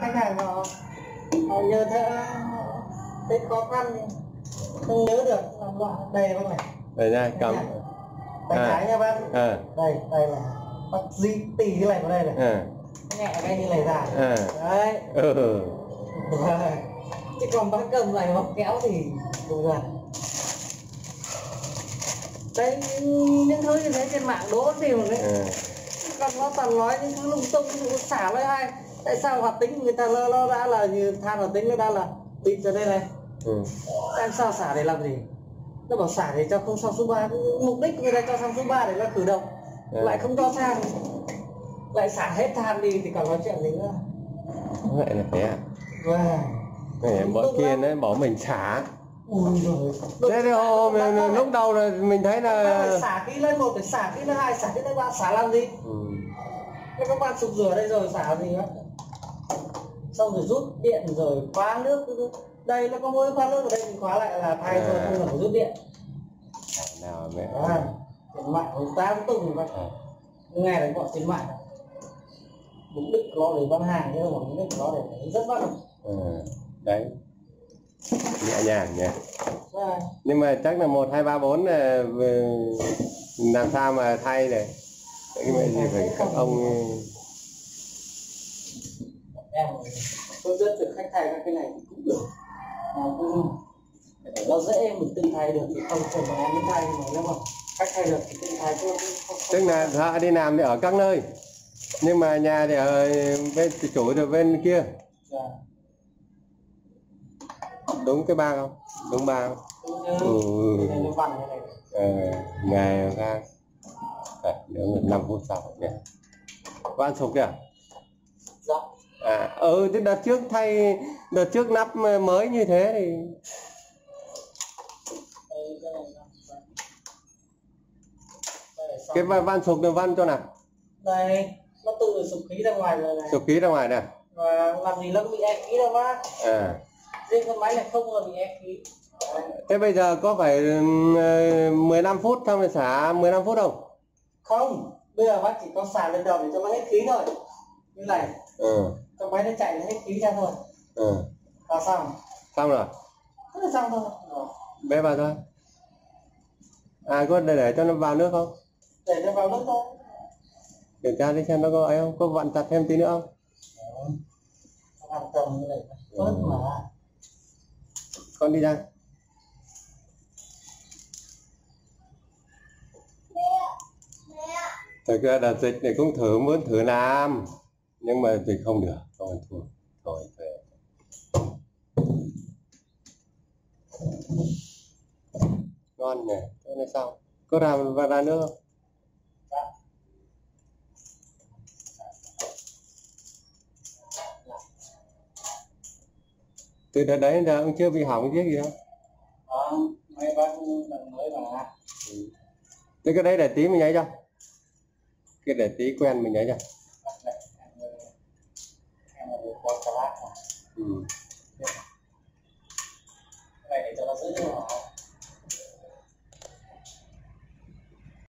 khách hàng họ họ nhờ thế thấy khó khăn không nhớ được làm loạn đây bác này đây nha cầm tay À. trái nha bác. À. Đây đây là bác di tỉ cái này vào đây này. À. Nhẹ cái như này ra. À. Đấy. Ừ. Chứ còn bác cầm này bác kéo thì đúng rồi. Đấy những thứ như thế trên mạng đố tìm đấy. À. còn nó toàn nói những thứ lung tung nó xả với ai. Tại sao hoạt tính người ta nó, nó đã là như than hoạt tính nó đã là bịt ở đây này? Ừ. tại sao xả để làm gì? Nó bảo xả để cho không sao số 3 mục đích người ta cho sang số 3 để nó khử độc Ừ. lại không cho than. Lại xả hết than đi thì còn nói chuyện gì nữa? Vậy là thế à. Wow. Này, bọn kia nó bảo mình xả thế thì hôm, lúc đầu là mình thấy là xả kỹ lên một phải xả kỹ lên hai xả kỹ lên ba xả làm gì? Ừ. thế các bạn sụp rửa đây rồi xả gì nữa xong rồi rút điện rồi khóa nước đây nó có mỗi khóa nước ở đây mình khóa lại là thay thôi À. không cần phải rút điện. Nào mẹ à, trên mạng người ta cũng từng mà à. nghe đánh bọn trên mạng. Mục đích của nó để bán hàng chứ không phải mục đích của nó để rất vất ừ. đấy nhẹ nhàng nhỉ. À, nhưng mà chắc là một hai ba bốn làm sao mà thay này cái mẹ gì phải các ông em tôi rất được khách thay các cái này cũng được. À, cũng để nó dễ mình tự thay được thì không cần mà em thay mà nếu mà khách thay được thì tự thay không, tức là thợ đi làm thì ở các nơi nhưng mà nhà thì ở bên chủ thì bên kia. Dạ. Đúng cái ba không? Đúng ba không Ừ. này này ờ, ngày ra. Nếu năm phút sau nhỉ có ăn sục kìa dạ. À ừ thế đợt trước thay đợt trước nắp mới như thế thì cái này van van sục là van chỗ nào? Đây nó tự sụp khí ra ngoài rồi này. Sục khí ra ngoài này và làm gì nó cũng bị ép khí đâu bác à riêng con máy này không là bị ép khí thế bây giờ có phải ừ, 15 phút xong rồi xả 15 phút không? Không bây giờ bác chỉ có xả lên đầu để cho nó hết khí thôi. Như này ừ. cho máy nó chạy hết khí ra thôi. Ừ. Là xong. Xong rồi. Thế là xong thôi. Rồi. bé vào thôi. À có để, để cho nó vào nước không? Để nó vào nước thôi. Kiểm tra đi xem nó có ấy không? Có vặn chặt thêm tí nữa không? Làm cầm như này. Tốt mà con đi ra. Thực ra đợt dịch này cũng thử, muốn thử làm, nhưng mà thì không được, không ăn thua. Thôi về ngon nhỉ, thế này sao có ra và ra nữa không? Từ đợt đấy giờ ông chưa bị hỏng chiếc gì đâu. Đó mấy bác lần mới mà thế cái đấy để tí mình nhảy cho. Cái để tí quen mình nhảy cho. Em là được qua cà lát mà. Ừ.